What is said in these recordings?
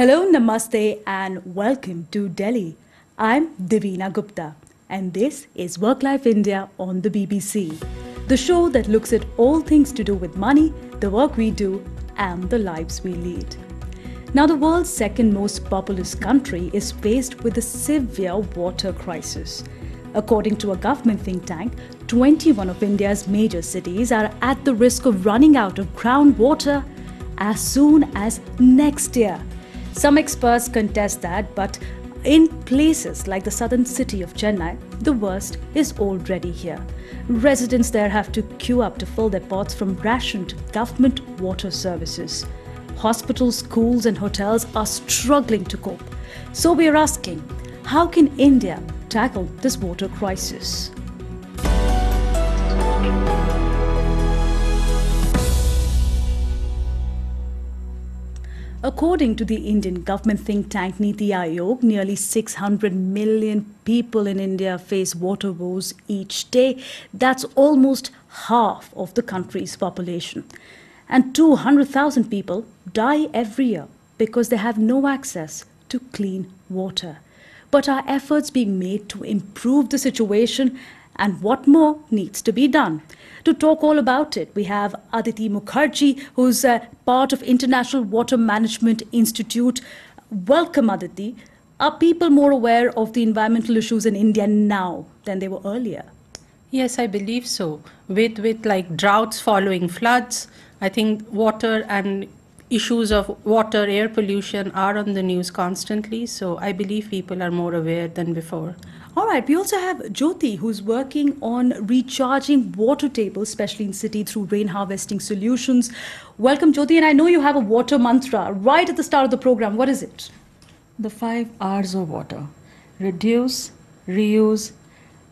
Hello, namaste, and welcome to Delhi. I'm Devina Gupta, and this is Work Life India on the BBC, the show that looks at all things to do with money, the work we do, and the lives we lead. Now, the world's second most populous country is faced with a severe water crisis. According to a government think tank, 21 of India's major cities are at the risk of running out of groundwater as soon as next year. Some experts contest that, but in places like the southern city of Chennai, the worst is already here. Residents there have to queue up to fill their pots from rationed government water services. Hospitals, schools, and hotels are struggling to cope. So we are asking how can India tackle this water crisis? According to the Indian government think tank Niti Aayog, nearly 600 million people in India face water woes each day. That's almost half of the country's population. And 200,000 people die every year because they have no access to clean water. But are efforts being made to improve the situation and what more needs to be done? To talk all about it, we have Aditi Mukherjee, who's part of International Water Management Institute. Welcome, Aditi. Are people more aware of the environmental issues in India now than they were earlier? Yes, I believe so. With with like droughts following floods, I think water and issues of water, air pollution are on the news constantly. So I believe people are more aware than before. All right, we also have Jyoti who's working on recharging water tables, especially in city through rain harvesting solutions. Welcome, Jyoti, and I know you have a water mantra right at the start of the program. What is it? The five R's of water reduce, reuse,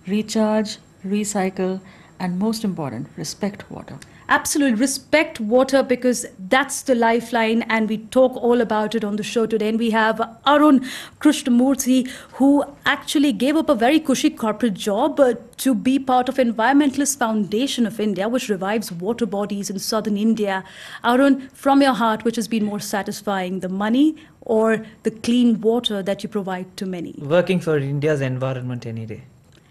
recharge, recycle, and most important, respect water absolutely respect water because that's the lifeline and we talk all about it on the show today. And we have arun krishnamurthy who actually gave up a very cushy corporate job uh, to be part of environmentalist foundation of india which revives water bodies in southern india. Arun from your heart which has been more satisfying the money or the clean water that you provide to many? Working for india's environment any day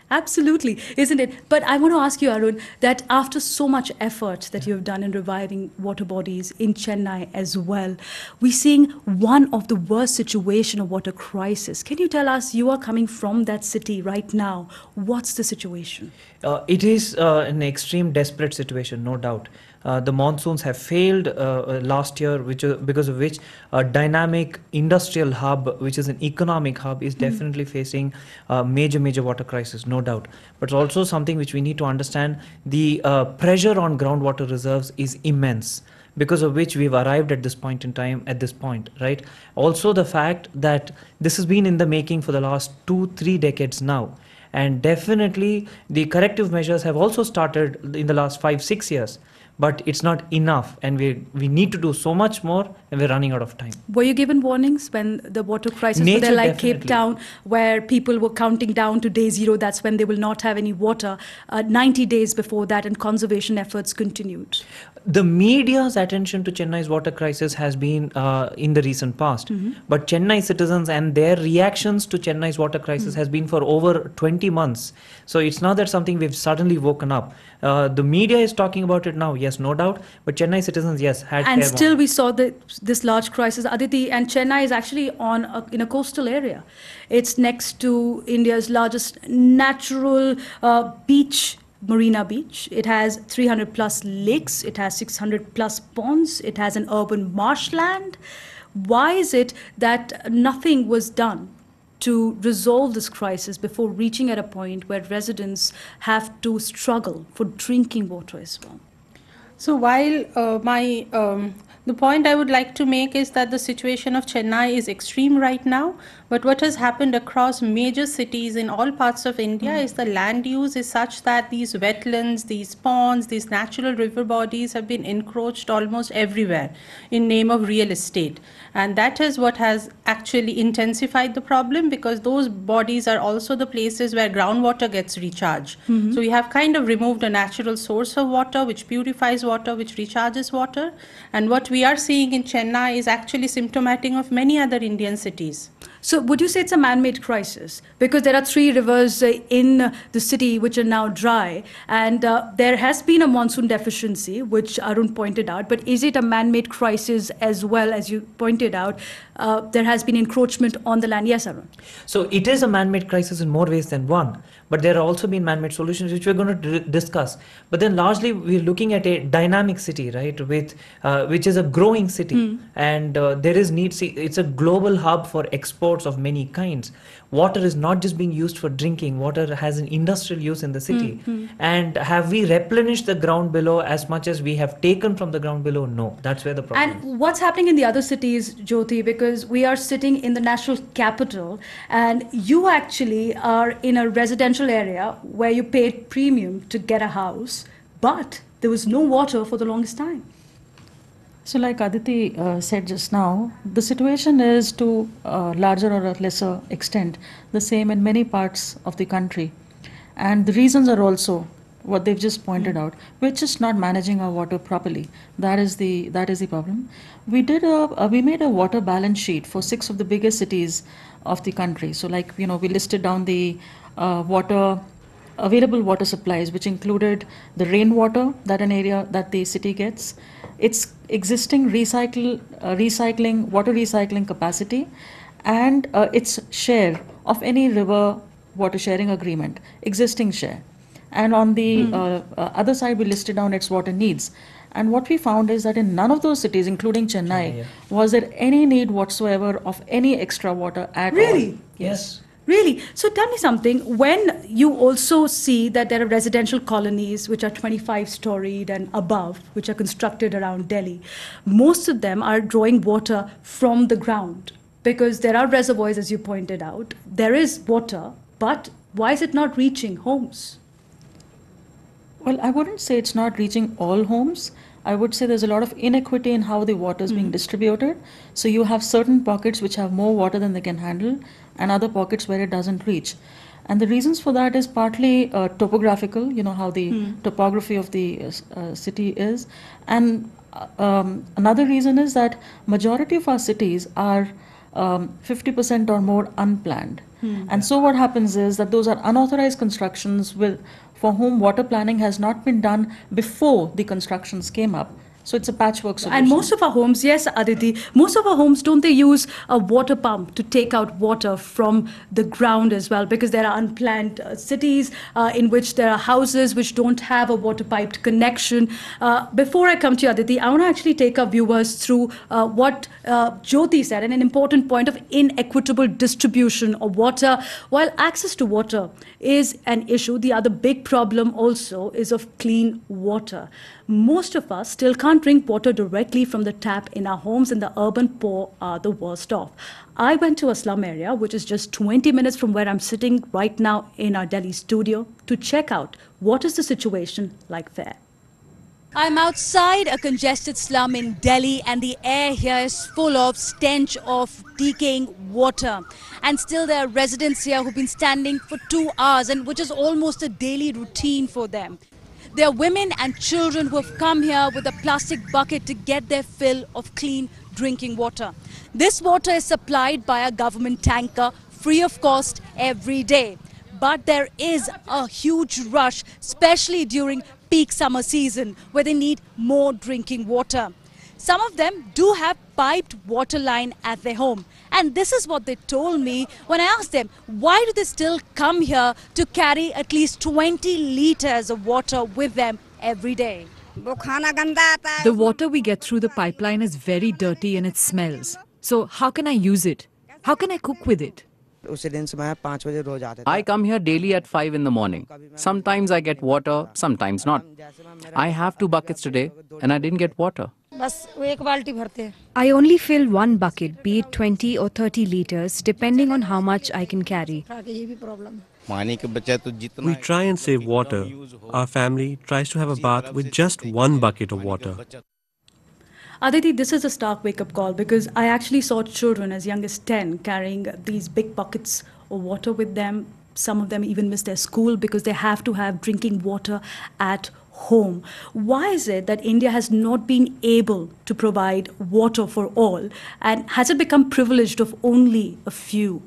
Absolutely, isn't it? But I want to ask you, Arun, that after so much effort that you have done in reviving water bodies in Chennai as well, we're seeing one of the worst situation of water crisis. Can you tell us, you are coming from that city right now, what's the situation? Uh, it is uh, an extreme desperate situation, no doubt. Uh, the monsoons have failed uh, uh, last year, which because of which a dynamic industrial hub, which is an economic hub, is mm definitely facing a major, major water crisis, no doubt. But also something which we need to understand: the uh, pressure on groundwater reserves is immense because of which we've arrived at this point in time at this point right? Also the fact that this has been in the making for the last 2 3 decades now. And definitely the corrective measures have also started in the last 5 6 years but it's not enough and we we need to do so much more and we're running out of time were you given warnings when the water crisis Nature, there like definitely. cape town where people were counting down to day zero that's when they will not have any water uh, 90 days before that and conservation efforts continued the media's attention to Chennai's water crisis has been uh, in the recent past, mm-hmm. but Chennai citizens and their reactions to Chennai's water crisis mm-hmm. has been for over 20 months. So it's not that something we've suddenly woken up. Uh, the media is talking about it now, yes, no doubt, but Chennai citizens, yes, had. And still, we saw the, this large crisis, Aditi, and Chennai is actually on a, in a coastal area. It's next to India's largest natural uh, beach Marina Beach. It has 300 plus lakes, it has 600 plus ponds, it has an urban marshland. Why is it that nothing was done to resolve this crisis before reaching at a point where residents have to struggle for drinking water as well? So while uh, my um, the point I would like to make is that the situation of Chennai is extreme right now, but what has happened across major cities in all parts of India mm. is the land use is such that these wetlands, these ponds, these natural river bodies have been encroached almost everywhere in name of real estate. And that is what has actually intensified the problem because those bodies are also the places where groundwater gets recharged. Mm-hmm. So we have kind of removed a natural source of water which purifies water, which recharges water. And what we we are seeing in Chennai is actually symptomatic of many other Indian cities. So, would you say it's a man made crisis? Because there are three rivers uh, in uh, the city which are now dry, and uh, there has been a monsoon deficiency, which Arun pointed out. But is it a man made crisis as well, as you pointed out? Uh, there has been encroachment on the land. Yes, Arun. So it is a man-made crisis in more ways than one. But there have also been man-made solutions which we're going to d- discuss. But then largely we're looking at a dynamic city, right? With uh, which is a growing city, and uh, there is need. See, it's a global hub for exports of many kinds. Water is not just being used for drinking. Water has an industrial use in the city. Mm-hmm. And have we replenished the ground below as much as we have taken from the ground below? No, that's where the problem. is. And what's happening in the other cities, Jyoti? Because we are sitting in the national capital, and you actually are in a residential area where you paid premium to get a house, but there was no water for the longest time. So, like Aditi uh, said just now, the situation is to a larger or a lesser extent the same in many parts of the country. And the reasons are also what they've just pointed out. We're just not managing our water properly. That is the that is the problem. We did a uh, we made a water balance sheet for six of the biggest cities of the country. So, like you know, we listed down the uh, water available water supplies, which included the rainwater that an area that the city gets, its existing recycle, uh, recycling water recycling capacity, and uh, its share of any river water sharing agreement, existing share. And on the uh, uh, other side, we listed down its water needs. And what we found is that in none of those cities, including Chennai, yeah. was there any need whatsoever of any extra water at all. Really? yes. Really? So tell me something. When you also see that there are residential colonies which are 25 storied and above, which are constructed around Delhi, most of them are drawing water from the ground because there are reservoirs, as you pointed out. There is water, but why is it not reaching homes? Well, I wouldn't say it's not reaching all homes. I would say there's a lot of inequity in how the water is being hmm. distributed. So you have certain pockets which have more water than they can handle, and other pockets where it doesn't reach. And the reasons for that is partly uh, topographical, you know, how the topography of the uh, uh, city is. And uh, um, another reason is that majority of our cities are um, 50% or more unplanned. And so what happens is that those are unauthorized constructions with, for whom water planning has not been done before the constructions came up. So it's a patchwork solution. And most of our homes, yes, Aditi, most of our homes, don't they use a water pump to take out water from the ground as well? Because there are unplanned uh, cities uh, in which there are houses which don't have a water piped connection. Uh, before I come to you, Aditi, I want to actually take our viewers through uh, what uh, Jyoti said, and an important point of inequitable distribution of water. While access to water is an issue, the other big problem also is of clean water. Most of us still can't drink water directly from the tap in our homes, and the urban poor are the worst off. I went to a slum area, which is just 20 minutes from where I'm sitting right now in our Delhi studio, to check out what is the situation like there. I'm outside a congested slum in Delhi, and the air here is full of stench of decaying water. And still, there are residents here who've been standing for two hours, and which is almost a daily routine for them. There are women and children who have come here with a plastic bucket to get their fill of clean drinking water. This water is supplied by a government tanker free of cost every day. But there is a huge rush, especially during peak summer season, where they need more drinking water. Some of them do have piped water line at their home. And this is what they told me when I asked them, why do they still come here to carry at least 20 liters of water with them every day? The water we get through the pipeline is very dirty and it smells. So how can I use it? How can I cook with it? I come here daily at 5 in the morning. Sometimes I get water, sometimes not. I have two buckets today and I didn't get water. बस वो एक बाल्टी भरते हैं I only fill one bucket, be it 20 or 30 liters, depending on how much I can carry. आगे ये भी problem है पानी के बचत तो जितना We try and save water. Our family tries to have a bath with just one bucket of water. Aditi, this is a stark wake up call because I actually saw children as young as 10 carrying these big buckets of water with them. Some of them even miss their school because they have to have drinking water at home. Why is it that India has not been able to provide water for all? And has it become privileged of only a few?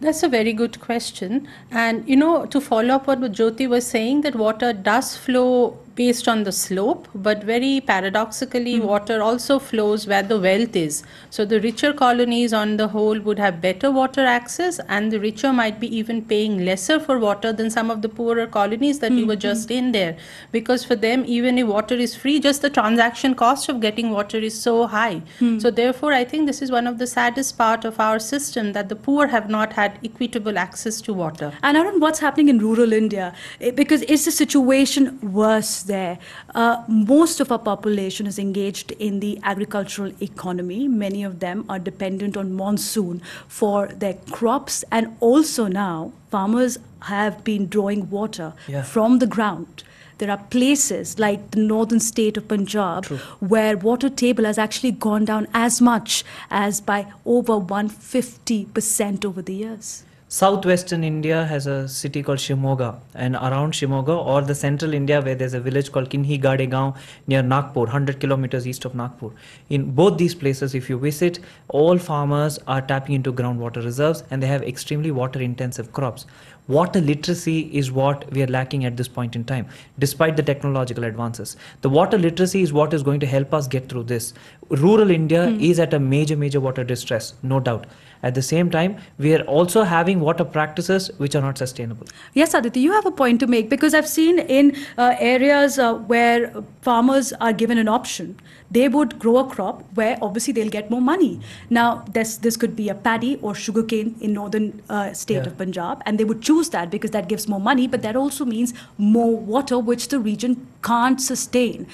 That's a very good question. And you know, to follow up what Jyoti was saying, that water does flow based on the slope, but very paradoxically, Hmm. water also flows where the wealth is. So the richer colonies on the whole would have better water access, and the richer might be even paying lesser for water than some of the poorer colonies that we were just in there. Because for them, even if water is free, just the transaction cost of getting water is so high. So therefore, I think this is one of the saddest part of our system that the poor have not had equitable access to water. And Arun, what's happening in rural India? Eh, Because is the situation worse there? Uh, most of our population is engaged in the agricultural economy. Many of them are dependent on monsoon for their crops, and also now farmers have been drawing water Yeah. from the ground. There are places like the northern state of Punjab where water table has actually gone down as much as by over 150% over the years. Southwestern India has a city called Shimoga, and around Shimoga, or the central India, where there's a village called Kinhi Gadegaon near Nagpur, 100 kilometers east of Nagpur. In both these places, if you visit, all farmers are tapping into groundwater reserves and they have extremely water intensive crops. Water literacy is what we are lacking at this point in time, despite the technological advances. The water literacy is what is going to help us get through this. Rural India is at a major, major water distress, no doubt. At the same time, we are also having water practices which are not sustainable. Yes, Aditi, you have a point to make because I've seen in uh, areas uh, where farmers are given an option, they would grow a crop where obviously they'll get more money. Now, this this could be a paddy or sugarcane in northern uh, state Yeah. of Punjab, and they would choose that because that gives more money, but that also means more water, which the region can't sustain.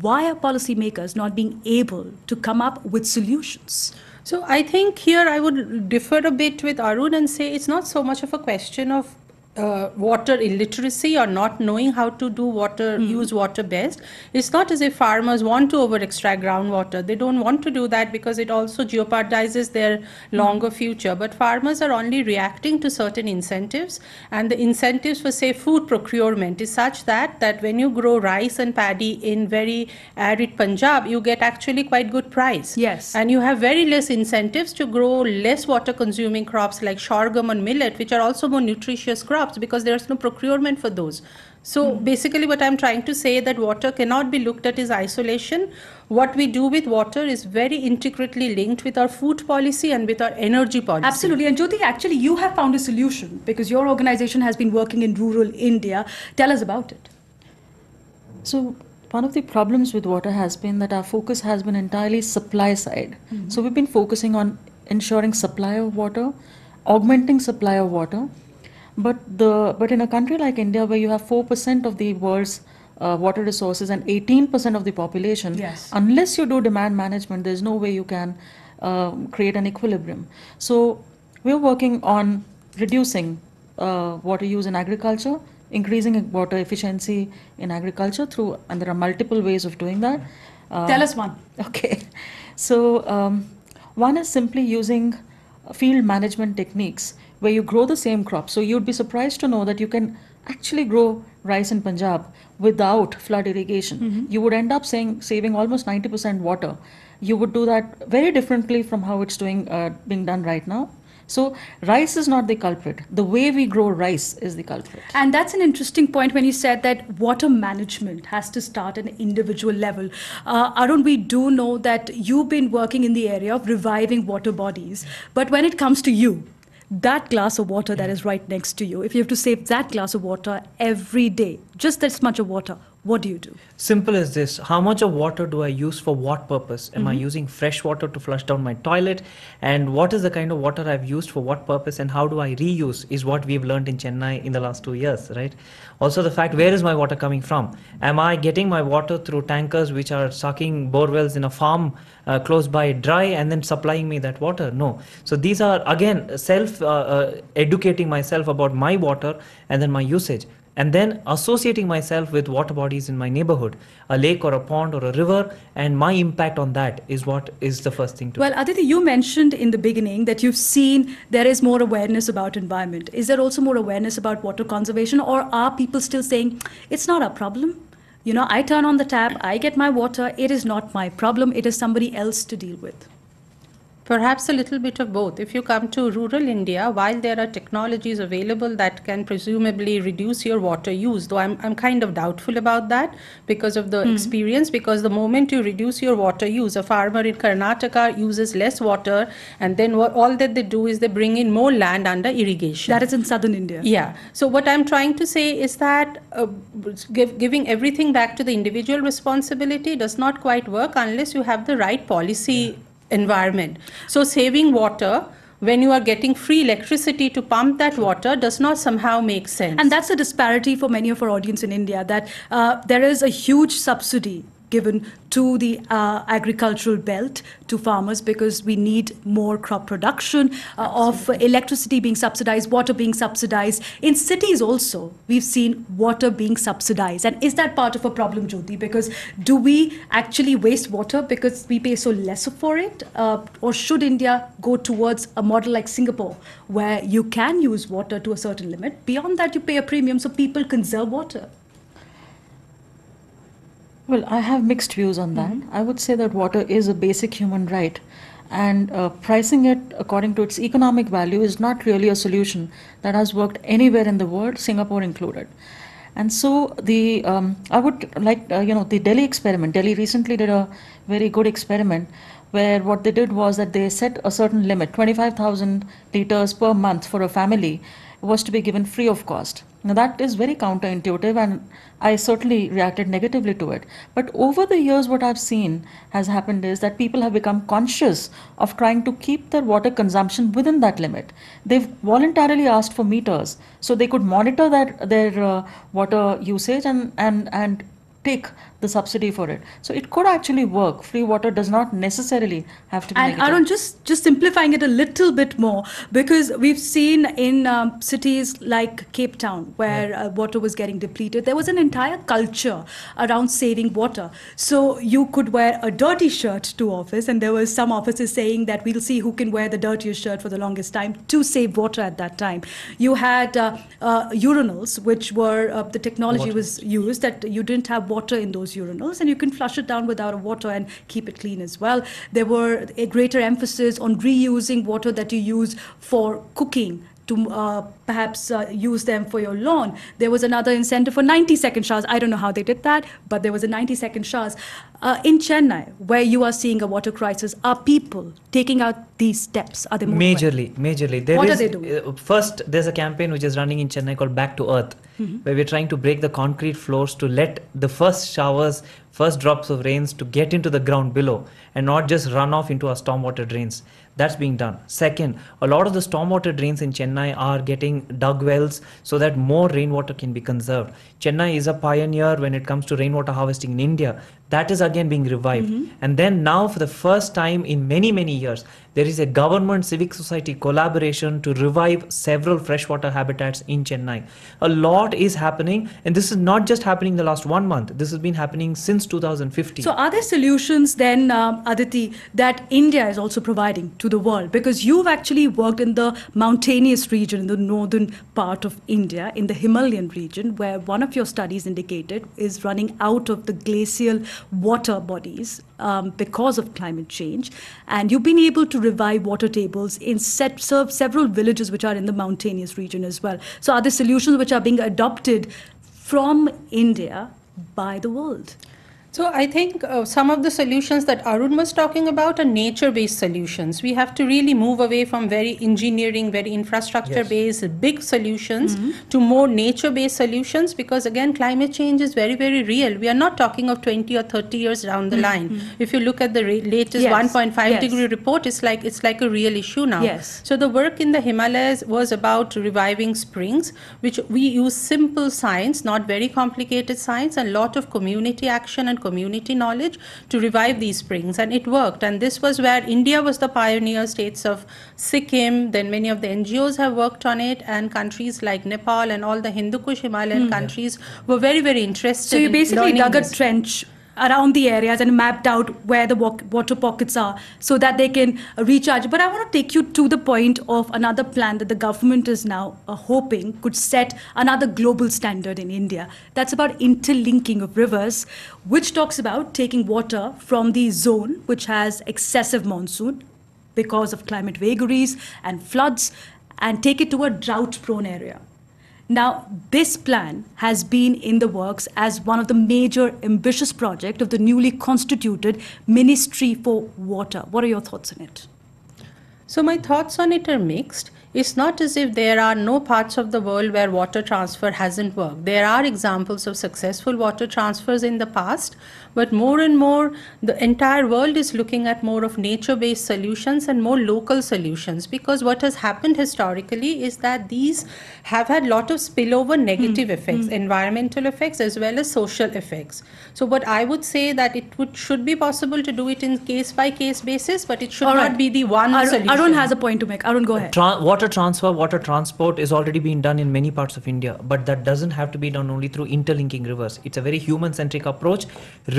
Why are policymakers not being able to come up with solutions? So I think here I would differ a bit with Arun and say it's not so much of a question of uh, water illiteracy or not knowing how to do water, use water best. It's not as if farmers want to over extract groundwater. They don't want to do that because it also jeopardizes their longer future. But farmers are only reacting to certain incentives, and the incentives for say food procurement is such that that when you grow rice and paddy in very arid Punjab, you get actually quite good price. Yes. And you have very less incentives to grow less water consuming crops like sorghum and millet, which are also more nutritious crops because there's no procurement for those. So hmm. basically, what I'm trying to say that water cannot be looked at as isolation. What we do with water is very intricately linked with our food policy and with our energy policy. Absolutely. And Jyoti, actually, you have found a solution because your organization has been working in rural India. Tell us about it. So one of the problems with water has been that our focus has been entirely supply side. Hmm. So we've been focusing on ensuring supply of water, augmenting supply of water. But the but in a country like India where you have four percent of the world's uh, water resources and 18% of the population, Yes. unless you do demand management, there's no way you can um, create an equilibrium. So we're working on reducing uh, water use in agriculture, increasing water efficiency in agriculture through, and there are multiple ways of doing that. Uh, Tell us one. Okay. So, um, one is simply using field management techniques where you grow the same crop. So, you'd be surprised to know that you can actually grow rice in Punjab without flood irrigation. You would end up saying, saving almost 90% water. You would do that very differently from how it's doing, uh, being done right now. So, rice is not the culprit. The way we grow rice is the culprit. And that's an interesting point when you said that water management has to start at an individual level. Uh, Arun, we do know that you've been working in the area of reviving water bodies. But when it comes to you, that glass of water that is right next to you, if you have to save that glass of water every day, just this much of water, what do you do? Simple as this. How much of water do I use for what purpose? Am I using fresh water to flush down my toilet? And what is the kind of water I've used for what purpose? And how do I reuse? Is what we've learned in Chennai in the last two years, right? Also, the fact where is my water coming from? Am I getting my water through tankers which are sucking bore wells in a farm uh, close by dry and then supplying me that water? No. So these are again self uh, uh, educating myself about my water and then my usage and then associating myself with water bodies in my neighborhood, a lake or a pond or a river, and my impact on that is what is the first thing to. Well, Aditi, you mentioned in the beginning that you've seen there is more awareness about environment. Is there also more awareness about water conservation, or are people still saying it's not a problem? You know, I turn on the tap, I get my water, it is not my problem, it is somebody else to deal with. Perhaps a little bit of both. If you come to rural India, while there are technologies available that can presumably reduce your water use, though I'm, I'm kind of doubtful about that because of the experience, because the moment you reduce your water use, a farmer in Karnataka uses less water, and then what, all that they do is they bring in more land under irrigation. That is in southern India. Yeah. So what I'm trying to say is that uh, give, giving everything back to the individual responsibility does not quite work unless you have the right policy environment. So saving water when you are getting free electricity to pump that water does not somehow make sense. And that's a disparity for many of our audience in India that uh, there is a huge subsidy given to the uh, agricultural belt to farmers because we need more crop production uh, of electricity being subsidized water being subsidized. In cities also we've seen water being subsidized. And is that part of a problem jyoti? Because do we actually waste water because we pay so less for it? Uh, or should india go towards a model like singapore where you can use water to a certain limit? Beyond that you pay a premium so people conserve water Well, I have mixed views on that. I would say that water is a basic human right, and uh, pricing it according to its economic value is not really a solution that has worked anywhere in the world, Singapore included. And so the um, I would like uh, you know the Delhi experiment. Delhi recently did a very good experiment where what they did was that they set a certain limit, 25,000 liters per month for a family, was to be given free of cost. Now that is very counterintuitive, and I certainly reacted negatively to it. But over the years, what I've seen has happened is that people have become conscious of trying to keep their water consumption within that limit. They've voluntarily asked for meters so they could monitor that their uh, water usage and and and take the subsidy for it. So it could actually work. Free water does not necessarily have to be. And negative. Arun, just just simplifying it a little bit more, because we've seen in um, cities like Cape Town where uh, water was getting depleted, there was an entire culture around saving water. So you could wear a dirty shirt to office, and there was some offices saying that we'll see who can wear the dirtiest shirt for the longest time to save water at that time. You had uh, uh, urinals, which were uh, the technology Water. was used that you didn't have water in those urinals and you can flush it down without a water and keep it clean as well. There were a greater emphasis on reusing water that you use for cooking to uh, perhaps uh, use them for your lawn. There was another incentive for 90 second showers. I don't know how they did that, but there was a 90 second showers. Uh, in Chennai, where you are seeing a water crisis, are people taking out these steps? Are they aware? Majorly, majorly. There What are they doing? uh, first, there's a campaign which is running in Chennai called Back to Earth, Mhm. where we're trying to break the concrete floors to let the first showers, first drops of rains to get into the ground below and not just run off into our stormwater drains. That's being done. Second, a lot of the stormwater drains in Chennai are getting dug wells so that more rainwater can be conserved. Chennai is a pioneer when it comes to rainwater harvesting in India. That is again being revived. Mhm. And then now, for the first time in many, many years, there is a government civic society collaboration to revive several freshwater habitats in Chennai. A lot is happening, and this is not just happening the last one month, this has been happening since 2015. So, are there solutions then, um, Aditi, that India is also providing to the world? Because you've actually worked in the mountainous region, in the northern part of India, in the Himalayan region, where one of your studies indicated is running out of the glacial water bodies um, because of climate change. And you've been able to revive water tables in set, serve several villages which are in the mountainous region as well. So, are there solutions which are being adopted from India by the world? So I think uh, some of the solutions that Arun was talking about are nature-based solutions. We have to really move away from very engineering, very infrastructure-based big solutions to more nature-based solutions because again, climate change is very, very real. We are not talking of 20 or 30 years down the line. If you look at the ra- latest Yes, 1.5 yes. degree report, it's like it's like a real issue now. Yes. So the work in the Himalayas was about reviving springs, which we use simple science, not very complicated science, and lot of community action and and community knowledge to revive these springs. And it worked. And this was where India was the pioneer states of Sikkim, then many of the NGOs have worked on it, and countries like Nepal and all the Hindu Kush Himalayan Hmm. countries were very, very interested So you basically dug a this. trench around the areas and mapped out where the water pockets are so that they can recharge. But I want to take you to the point of another plan that the government is now uh, hoping could set another global standard in India. That's about interlinking of rivers, which talks about taking water from the zone which has excessive monsoon because of climate vagaries and floods and take it to a drought prone area. Now, this plan has been in the works as one of the major ambitious project of the newly constituted Ministry for Water. What are your thoughts on it? So my thoughts on it are mixed. It's not as if there are no parts of the world where water transfer hasn't worked. There are examples of successful water transfers in the past, but more and more the entire world is looking at more of nature-based solutions and more local solutions because what has happened historically is that these have had lot of spillover hmm. negative effects, hmm. environmental effects as well as social effects. So what I would say that it would should be possible to do it in case by case basis, but it should All not right. be the one Arun, solution. Arun has a point to make. Arun, go ahead. Tra- water transfer, water transport is already being done in many parts of India, but that doesn't have to be done only through interlinking rivers. It's a very human centric approach.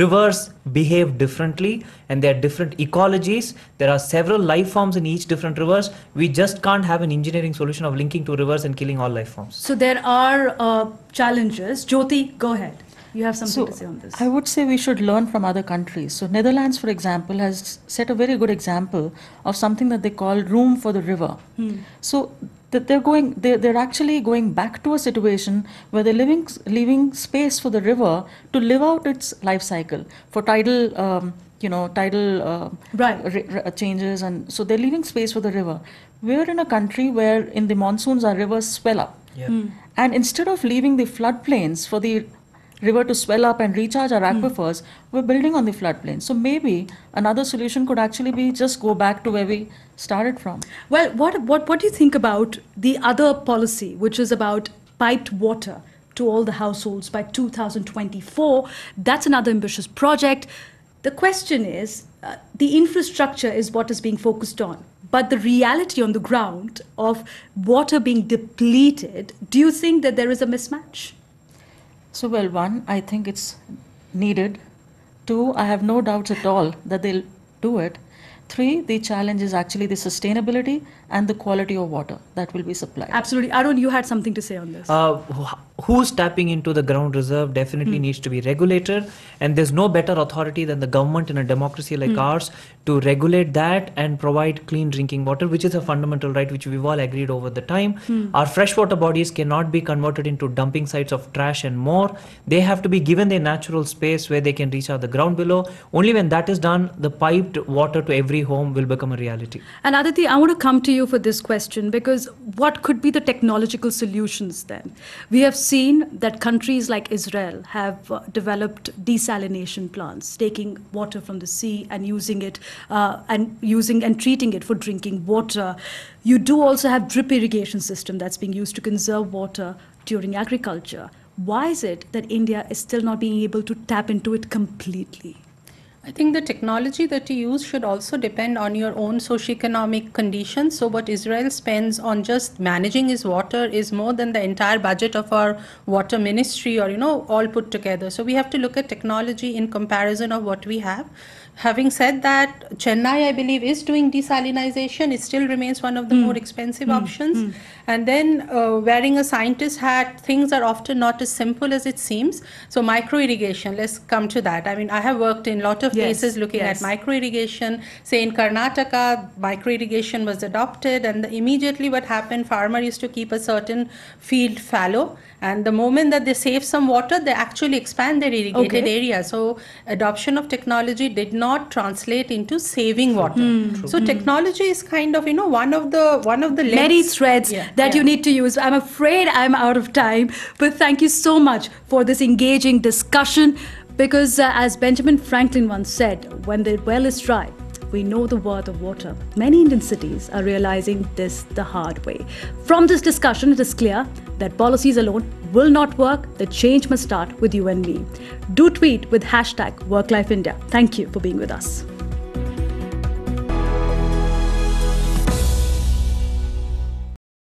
Rivers behave differently and there are different ecologies. There are several life forms in each different rivers. We just can't have an engineering solution of linking two rivers and killing all life forms. So there are uh, challenges. Jyoti, go ahead. You have something So to say on this. I would say we should learn from other countries. So Netherlands, for example, has set a very good example of something that they call room for the river. Hmm. So that they're going, they're, they're actually going back to a situation where they're living, leaving space for the river to live out its life cycle for tidal, um, you know, tidal uh, Right. ri- ri- changes, and so they're leaving space for the river. We're in a country where in the monsoons our rivers swell up, Yeah. Hmm. and instead of leaving the floodplains for the river to swell up and recharge our aquifers, we're building on the floodplain. So maybe another solution could actually be just go back to where we started from. Well, what, what, what do you think about the other policy, which is about piped water to all the households by 2024? That's another ambitious project. The question is uh, the infrastructure is what is being focused on. But the reality on the ground of water being depleted, do you think that there is a mismatch? So, well, one, I think it's needed. Two, I have no doubts at all that they'll do it. Three, the challenge is actually the sustainability and the quality of water that will be supplied. Absolutely. Arun, you had something to say on this. Uh, wh- who's tapping into the ground reserve definitely Hmm. needs to be regulated and there's no better authority than the government in a democracy like Hmm. ours to regulate that and provide clean drinking water which is a fundamental right which we've all agreed over the time Hmm. our freshwater bodies cannot be converted into dumping sites of trash and more they have to be given their natural space where they can reach out the ground below only when that is done the piped water to every home will become a reality And Aditi, I want to come to you for this question because what could be the technological solutions then? We have seen that countries like Israel have uh, developed desalination plants, taking water from the sea and using it uh, and using and treating it for drinking water. You do also have drip irrigation system that's being used to conserve water during agriculture. Why is it that India is still not being able to tap into it completely? I think the technology that you use should also depend on your own socioeconomic conditions. So, what Israel spends on just managing its water is more than the entire budget of our water ministry or, you know, all put together. So, we have to look at technology in comparison of what we have. Having said that, Chennai, I believe, is doing desalinization. It still remains one of the hmm. more expensive hmm. options. Hmm. And then, uh, wearing a scientist hat, things are often not as simple as it seems. So, micro irrigation, let's come to that. I mean, I have worked in a lot of Yes, cases looking yes. at micro irrigation. Say in Karnataka, micro irrigation was adopted, and the, immediately what happened, farmer used to keep a certain field fallow, and the moment that they save some water, they actually expand their irrigated Okay. area. So adoption of technology did not translate into saving water. Hmm. So technology is kind of you know one of the one of the many threads Yeah, that you need to use. I'm afraid I'm out of time, but thank you so much for this engaging discussion. Because, uh, as Benjamin Franklin once said, when the well is dry, we know the worth of water. Many Indian cities are realizing this the hard way. From this discussion, it is clear that policies alone will not work, the change must start with you and me. Do tweet with hashtag WorkLifeIndia. Thank you for being with us.